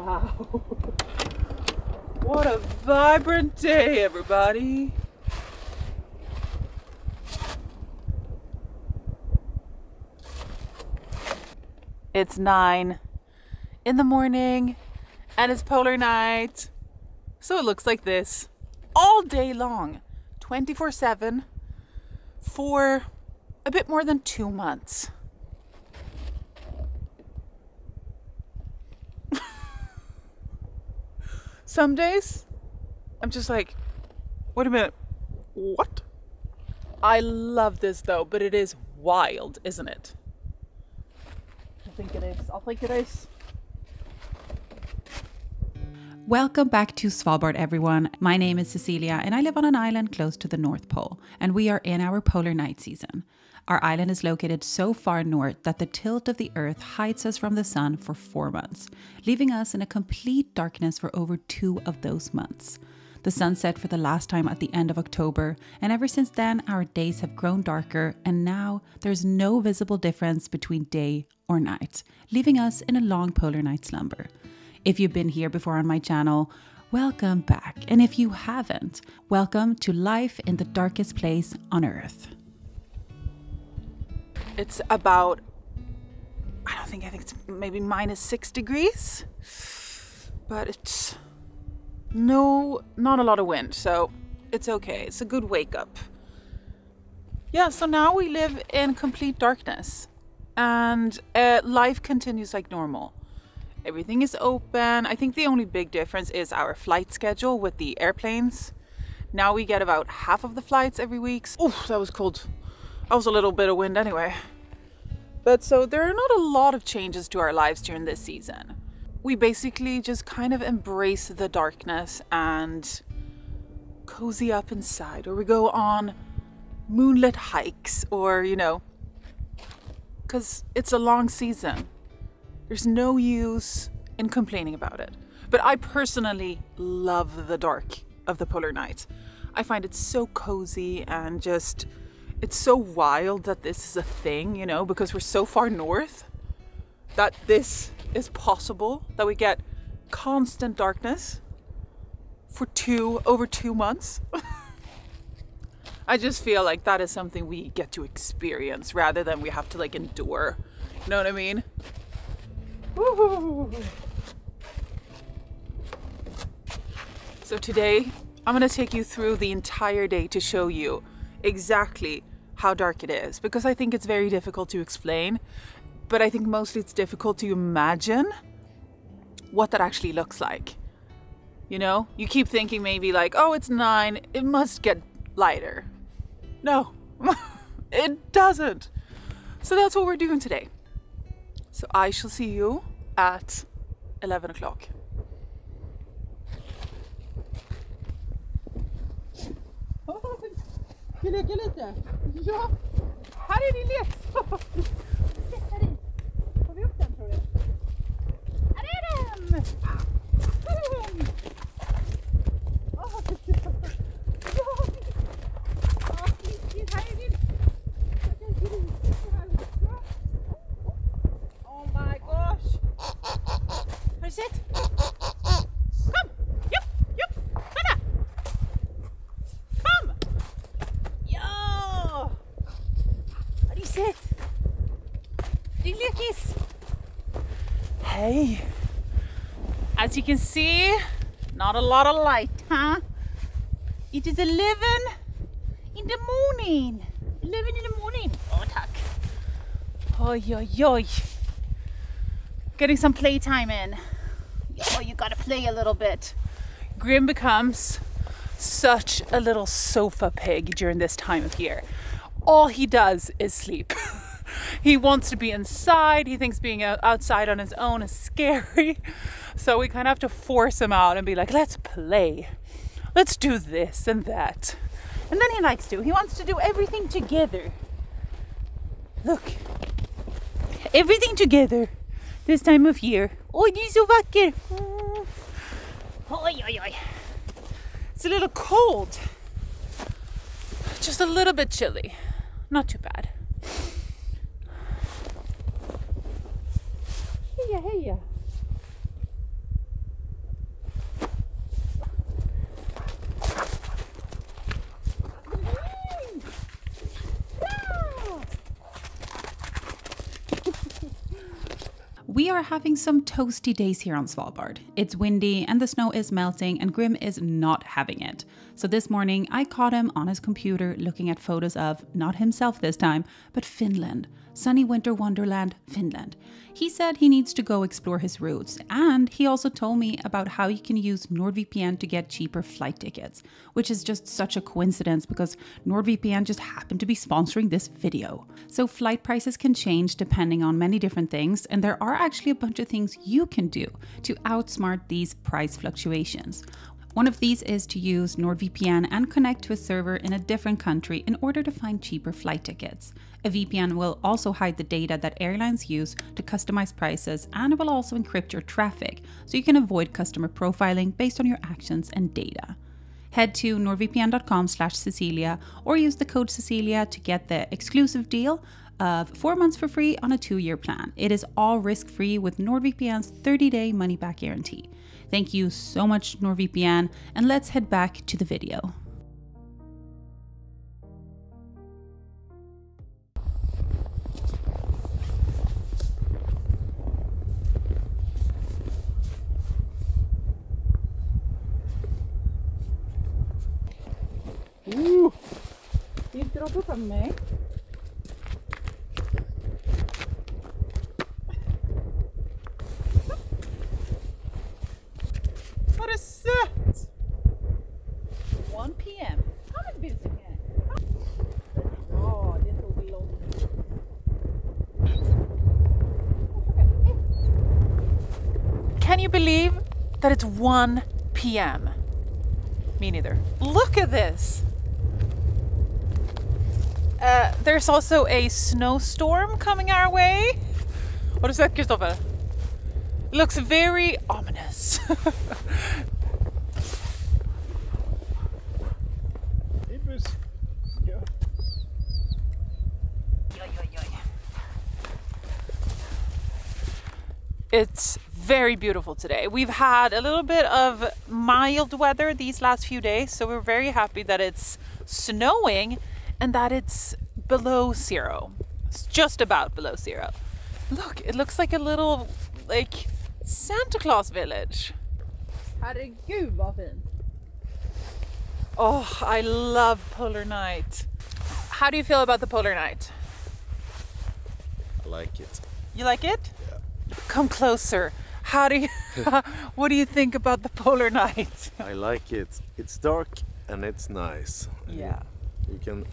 Wow. What a vibrant day, everybody. It's nine in the morning and it's polar night. So it looks like this all day long, 24 7 for a bit more than two months. Some days I'm just like, wait a minute, what? I love this though, but it is wild, isn't it? I think it is. I think it is. Welcome back to Svalbard, everyone. My name is Cecilia, and I live on an island close to the North Pole, and we are in our polar night season. Our island is located so far north that the tilt of the Earth hides us from the sun for four months, leaving us in a complete darkness for over two of those months. The sun set for the last time at the end of October, and ever since then, our days have grown darker, and now there's no visible difference between day or night, leaving us in a long polar night slumber. If you've been here before on my channel, welcome back. And if you haven't, welcome to life in the darkest place on Earth. It's about, I don't think, I think it's maybe minus six degrees, but it's no, not a lot of wind, so it's okay. It's a good wake up. Yeah, so now we live in complete darkness and uh, life continues like normal. Everything is open. I think the only big difference is our flight schedule with the airplanes. Now we get about half of the flights every week. Oh, that was cold. That was a little bit of wind anyway. But so there are not a lot of changes to our lives during this season. We basically just kind of embrace the darkness and cozy up inside, or we go on moonlit hikes, or you know, because it's a long season. There's no use in complaining about it. But I personally love the dark of the polar night. I find it so cozy and just it's so wild that this is a thing, you know, because we're so far north that this is possible that we get constant darkness for two over 2 months. I just feel like that is something we get to experience rather than we have to like endure. You know what I mean? So today I'm going to take you through the entire day to show you exactly how dark it is because I think it's very difficult to explain, but I think mostly it's difficult to imagine what that actually looks like. You know, you keep thinking maybe like, oh, it's nine, it must get lighter. No, it doesn't. So that's what we're doing today. So I shall see you at 11 o'clock. Lite? Ja! Här är din leksak! Sätta dig. Får vi upp den tror du? Här är den! Här är den! Åh, ja! Ja, Kristin, här är din stackars gris. Här också. Oh my gosh! Har du sett? Kom! Jupp, jupp! Stanna! Kom! Ja! Har du sett? Din lekis! Hey, as you can see, not a lot of light, huh? It is 11 in the morning. 11 in the morning. Oh, tack. Oi, oi, oi. Getting some playtime in. Oh, you gotta play a little bit. Grim becomes such a little sofa pig during this time of year. All he does is sleep. he wants to be inside. He thinks being outside on his own is scary. So we kind of have to force him out and be like, let's play. Let's do this and that. And then he likes to. He wants to do everything together. Look. Everything together this time of year. Oh, är så vacker. It's a little cold. Just a little bit chilly. Not too bad. We are having some toasty days here on Svalbard. It's windy and the snow is melting, and Grim is not having it. So this morning, I caught him on his computer looking at photos of, not himself this time, but Finland. Sunny winter wonderland, Finland. He said he needs to go explore his routes, and he also told me about how you can use NordVPN to get cheaper flight tickets, which is just such a coincidence because NordVPN just happened to be sponsoring this video. So, flight prices can change depending on many different things, and there are actually a bunch of things you can do to outsmart these price fluctuations. One of these is to use NordVPN and connect to a server in a different country in order to find cheaper flight tickets. A VPN will also hide the data that airlines use to customize prices and it will also encrypt your traffic so you can avoid customer profiling based on your actions and data. Head to nordvpn.com slash Cecilia or use the code Cecilia to get the exclusive deal of four months for free on a two year plan. It is all risk free with NordVPN's 30 day money back guarantee. Thank you so much, NordVPN, and let's head back to the video. Ooh. Mig. Vad är 1 p.m. Ja, det tog. Can you believe that it's 1 p.m.? Me neither. Look at this! Uh, there's also a snowstorm coming our way. What is that, Christoffer? Looks very ominous. Ibus. Ja. It's very beautiful today. We've had a little bit of mild weather these last few days, so we're very happy that it's snowing and that it's below zero. It's just about below zero. Look, it looks like a little like Santa Claus village. How Herregud vad fint. Oh, I love Polar Night. How do you feel about the Polar Night? I like it. You like it? Come closer. How do you what do you think about the Polar Night? I like it. It's dark and it's nice. And you- Yeah. You, can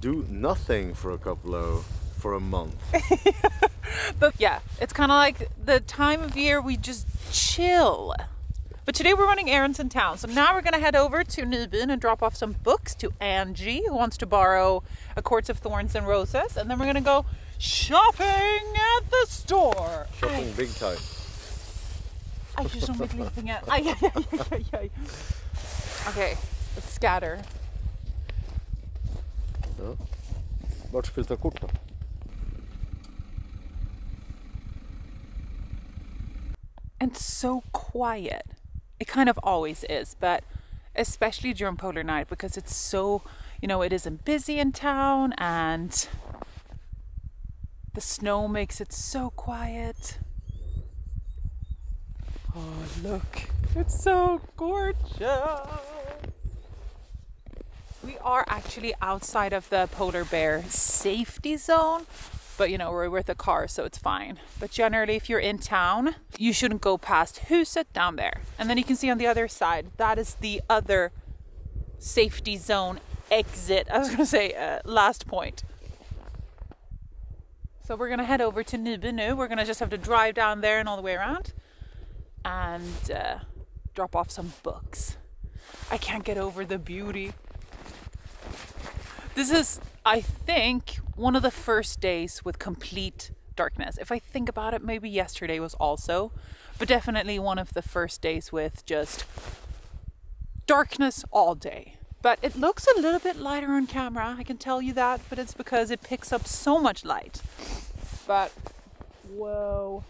do nothing for a couple of for a month. But yeah, it's kind of like the time of year we just chill. But today we're running errands in town. So now we're going to head over to Nybyen and drop off some books to Angie, who wants to borrow A Courts of Thorns and Roses. And then we're going to go shopping at the store. Big time. Aj, hur som mitt lillfinger. Aj, aj, aj, aj, aj. Okay, let's scatter. Ja. Vart ska vi ta kort då? and so quiet. It kind of always is, but especially during Polar Night because it's so, you know, it isn't busy in town and the snow makes it so quiet. Oh, look, it's so gorgeous. We are actually outside of the polar bear safety zone, but you know, we're with a car, so it's fine. But generally, if you're in town, you shouldn't go past Huset down there. And then you can see on the other side, that is the other safety zone exit. I was gonna say, uh, last point. So we're gonna head over to Nyby nu. We're gonna just have to drive down there and all the way around and uh, drop off some books. I can't get over the beauty. This is, I think, one of the first days with complete darkness. If I think about it, maybe yesterday was also, but definitely one of the first days with just darkness all day. But it looks a little bit lighter on camera, I can tell you that, but it's because it picks up so much light. But, whoa.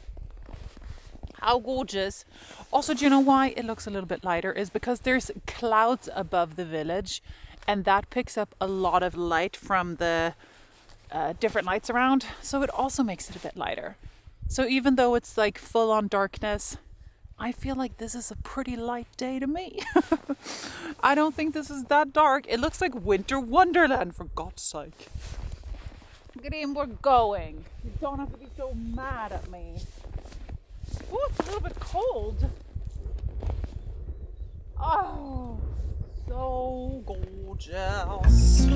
How gorgeous. Also, do you know why it looks a little bit lighter? Is because there's clouds above the village and that picks up a lot of light from the uh, different lights around. So it also makes it a bit lighter. So even though it's like full on darkness, I feel like this is a pretty light day to me. I don't think this is that dark. It looks like winter wonderland for God's sake. Grim, we're going. You don't have to be so mad at me. Oh, it's a little bit cold. Oh, so gorgeous.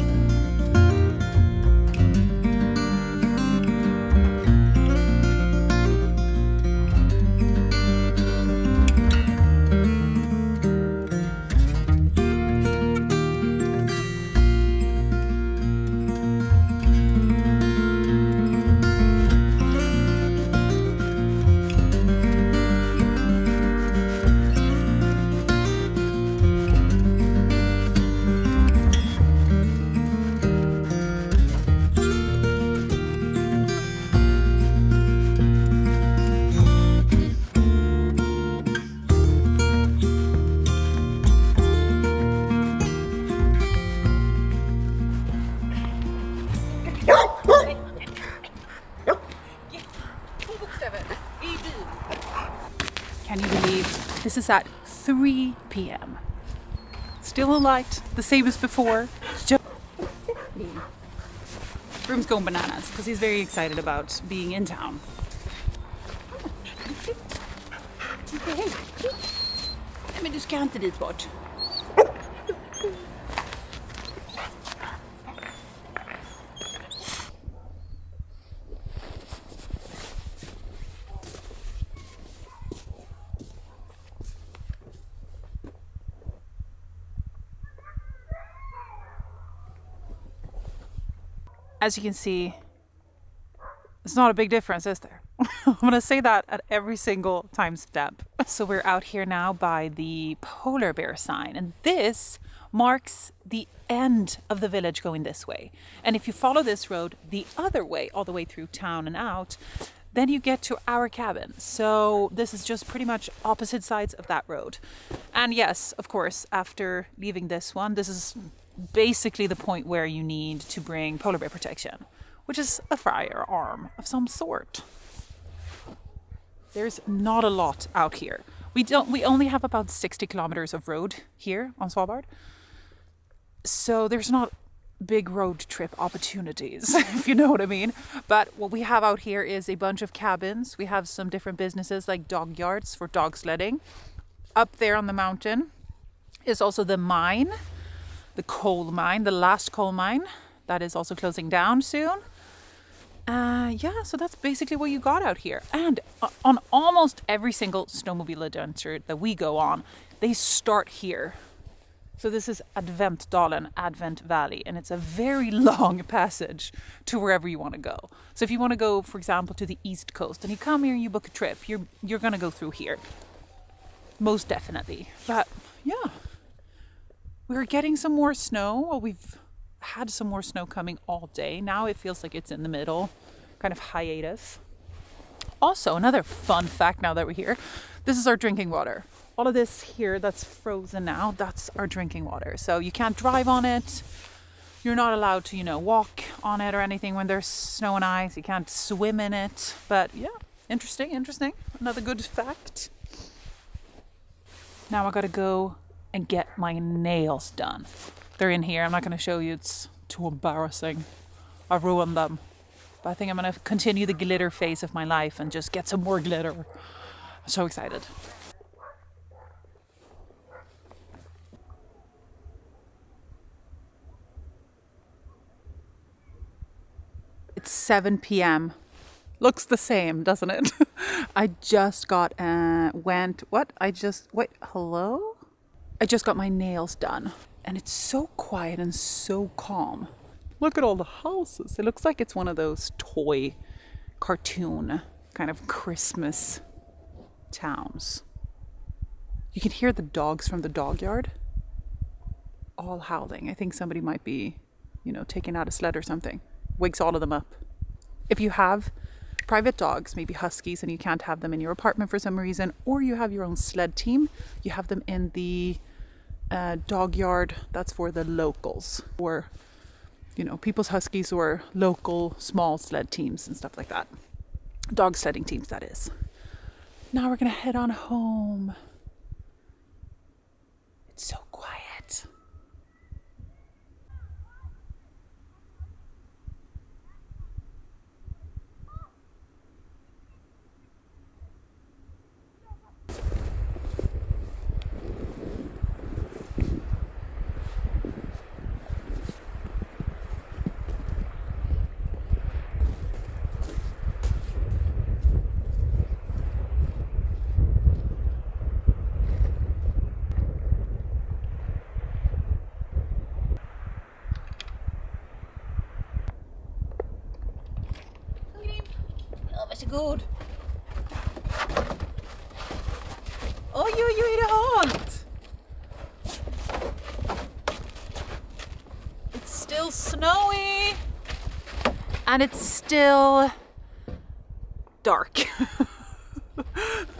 Is at 3 p.m. Still a light, the same as before. Broom's going bananas because he's very excited about being in town. Let me just count this bort. As you can see, it's not a big difference, is there? I'm gonna say that at every single time step. So we're out here now by the polar bear sign, and this marks the end of the village going this way. And if you follow this road the other way, all the way through town and out, then you get to our cabin. So this is just pretty much opposite sides of that road. And yes, of course, after leaving this one, this is basically the point where you need to bring polar bear protection, which is a firearm of some sort. There's not a lot out here. We don't we only have about 60 kilometers of road here on Svalbard. So there's not big road trip opportunities, if you know what I mean. But what we have out here is a bunch of cabins. We have some different businesses like dog yards for dog sledding. Up there on the mountain is also the mine, the coal mine, the last coal mine that is also closing down soon. Uh, yeah, so that's basically what you got out here. And on almost every single snowmobile adventure that we go on, they start here. So this is Adventdalen, Advent Valley, and it's a very long passage to wherever you want to go. So if you want to go, for example, to the East Coast and you come here and you book a trip, you're you're gonna go through here. Most definitely. But yeah. We're getting some more snow. Well, we've had some more snow coming all day. Now it feels like it's in the middle, kind of hiatus. Also, another fun fact now that we're here this is our drinking water. All of this here that's frozen now, that's our drinking water. So you can't drive on it. You're not allowed to, you know, walk on it or anything when there's snow and ice. You can't swim in it. But yeah, interesting, interesting. Another good fact. Now I gotta go and get my nails done. They're in here. I'm not going to show you. It's too embarrassing. I ruined them. But I think I'm going to continue the glitter phase of my life and just get some more glitter. I'm so excited. It's 7 p.m. Looks the same, doesn't it? I just got uh went what? I just wait, hello? I just got my nails done and it's so quiet and so calm. Look at all the houses. It looks like it's one of those toy cartoon kind of Christmas towns. You can hear the dogs from the dog yard all howling. I think somebody might be, you know, taking out a sled or something. Wakes all of them up. If you have private dogs, maybe huskies, and you can't have them in your apartment for some reason, or you have your own sled team, you have them in the uh, dog yard. That's for the locals, or you know, people's huskies or local small sled teams and stuff like that. Dog sledding teams, that is. Now we're gonna head on home. It's so quiet. Ja, varsågod. Oj, oj, oj, det är halt! It's still snowy! And it's still dark.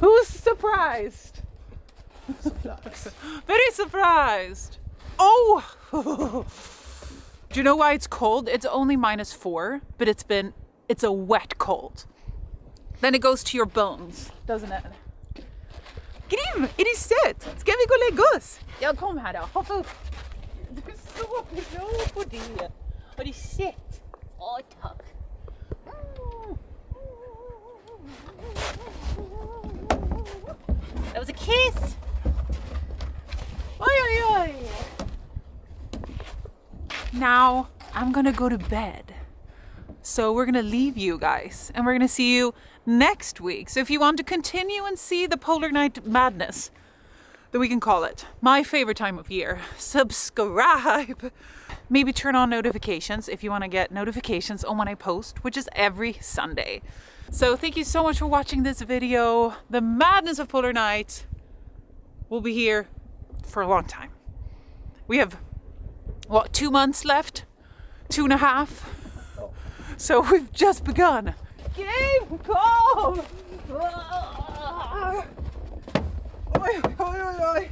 Who's surprised? Very surprised. Oh! Do you know why it's cold? It's only minus four, but it's been, it's a wet cold. Then it goes to your bones, doesn't it? Grim, är du söt? Ska vi gå och lägga oss? Ja, kom här då. Hoppa upp. Du är så bra på det. Har du sett? Åh, tack. That was a kiss. Oi, oi, oi. Now I'm gonna go to bed. So we're gonna leave you guys and we're gonna see you next week. So if you want to continue and see the Polar Night madness, that we can call it, my favorite time of year, subscribe. Maybe turn on notifications if you want to get notifications on when I post, which is every Sunday. So thank you so much for watching this video. The madness of Polar Night will be here for a long time. We have what two months left? Two and a half. So we've just begun. Game, come! Ah! Oj, oj, oj,